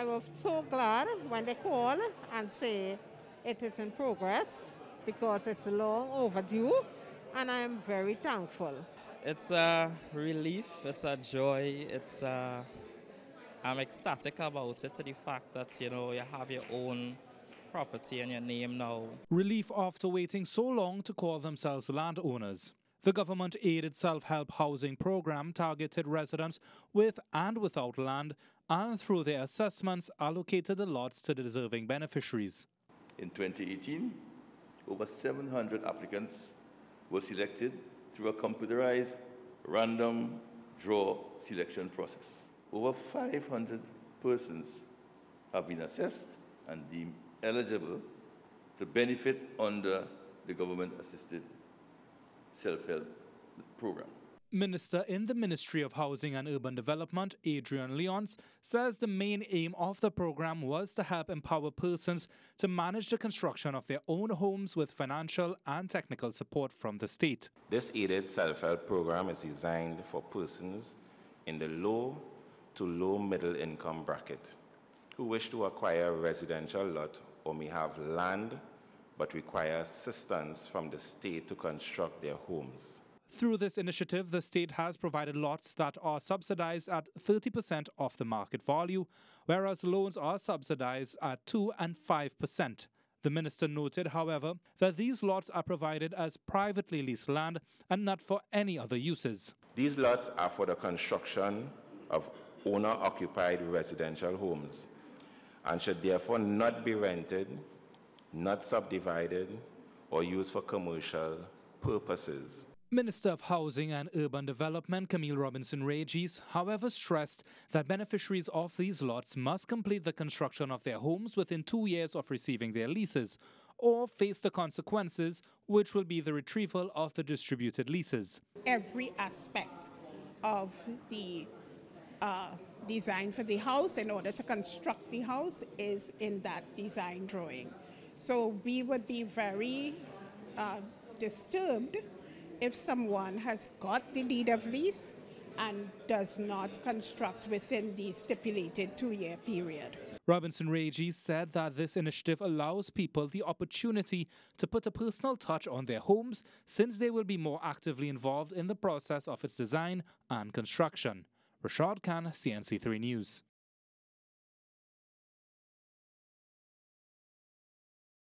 I was so glad when they call and say it is in progress because it's long overdue and I am very thankful. It's a relief, it's a joy, it's a, I'm ecstatic about it to the fact that you know you have your own property and your name now. Relief after waiting so long to call themselves landowners. The government aided self help housing program targeted residents with and without land and through their assessments allocated the lots to the deserving beneficiaries. In 2018, over 700 applicants were selected through a computerized random draw selection process. Over 500 persons have been assessed and deemed eligible to benefit under the government assisted self help program. Minister in the Ministry of Housing and Urban Development, Adrian Leonce, says the main aim of the program was to help empower persons to manage the construction of their own homes with financial and technical support from the state. This aided self help program is designed for persons in the low to low middle income bracket who wish to acquire a residential lot or may have land but require assistance from the state to construct their homes. Through this initiative, the state has provided lots that are subsidized at 30% of the market value, whereas loans are subsidized at 2 and 5%. The minister noted, however, that these lots are provided as privately leased land and not for any other uses. These lots are for the construction of owner occupied residential homes and should therefore not be rented not subdivided or used for commercial purposes. Minister of Housing and Urban Development Camille Robinson Regis, however, stressed that beneficiaries of these lots must complete the construction of their homes within two years of receiving their leases or face the consequences, which will be the retrieval of the distributed leases. Every aspect of the uh, design for the house in order to construct the house is in that design drawing. So we would be very uh, disturbed if someone has got the deed of lease and does not construct within the stipulated two-year period. Robinson Regis said that this initiative allows people the opportunity to put a personal touch on their homes since they will be more actively involved in the process of its design and construction. Rishard Khan, CNC3 News.